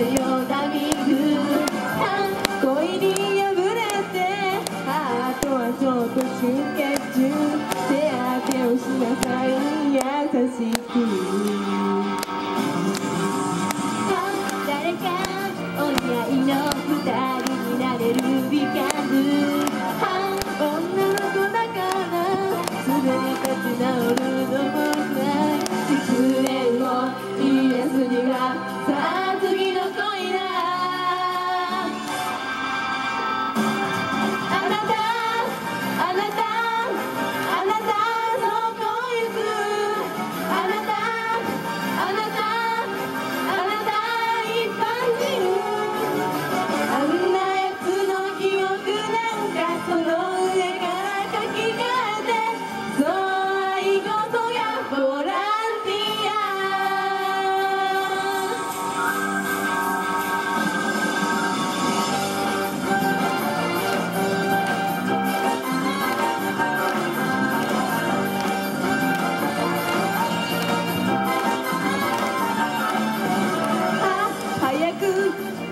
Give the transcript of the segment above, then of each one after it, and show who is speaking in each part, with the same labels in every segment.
Speaker 1: ようだみ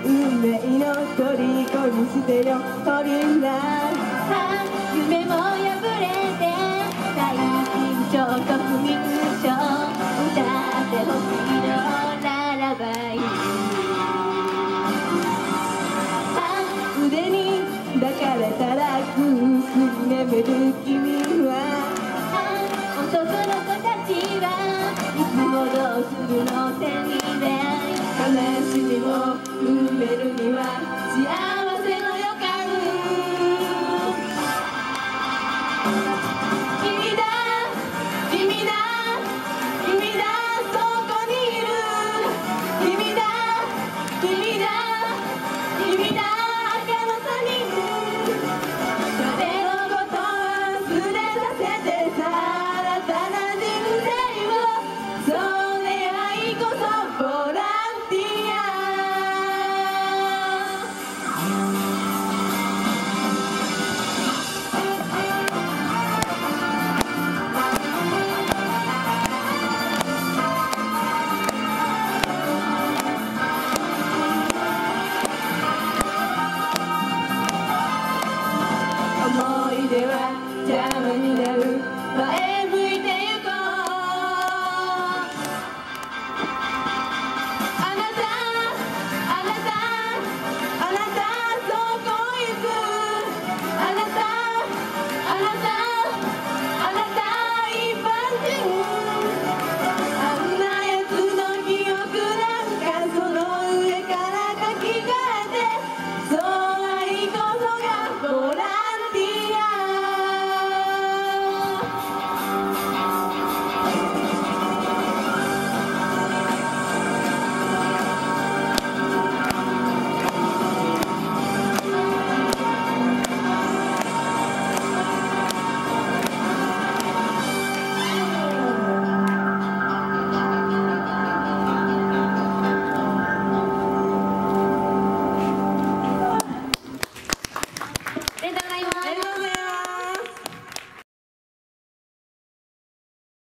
Speaker 1: 運命の虜にしてよ。ホリンダ夢も破れて最近彫刻民章歌ってほしいのならばいい。腕に抱かれたら空すに眠る君は。男の子たちはいつもどうするの？手に出会でを埋めるには